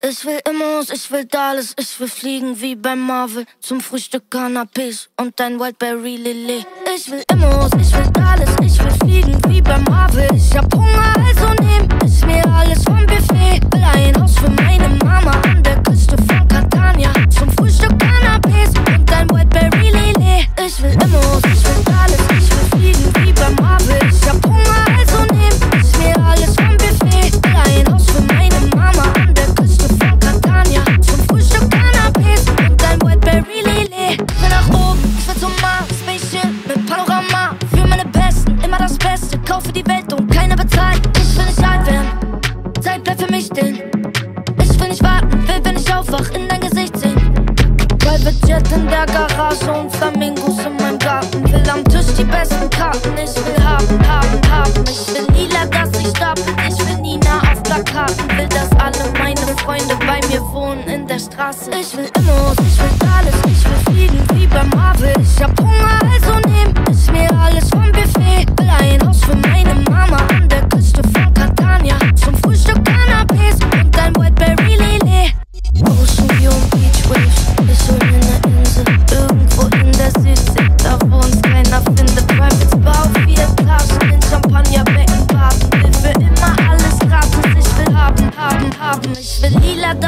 Ich will Immos, ich will Dallas, ich will fliegen wie beim Marvel. Zum Frühstück Cannabis und dein Wildberry Lilly. Ich will Immos, ich will aufwach, in dein Gesicht sehen. Private Jet in der Garage und Flamingos in meinem Garten. Will am Tisch die besten Karten. Ich will haben, haben, haben. Ich will lila, dass ich stapel. Ich will Nina auf Plakaten. Will, dass alle meine Freunde bei mir wohnen in der Straße. Ich will Immos, ich will alles. Ich will fliegen wie beim Marvel. Ich hab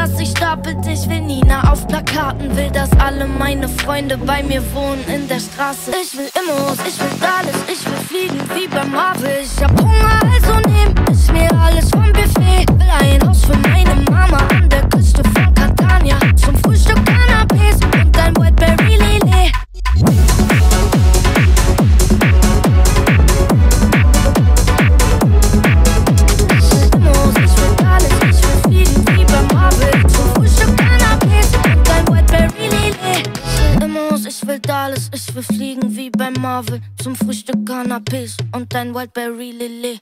dass sich stapelt. Ich will Nina auf Plakaten. Will, dass alle meine Freunde bei mir wohnen in der Straße. Ich will Immos, ich will Dallas. Ich will fliegen wie beim Marvel. Ich hab Hunger, ich will fliegen wie beim Marvel. Zum Frühstück Cannabis und dein Wildberry Lilly.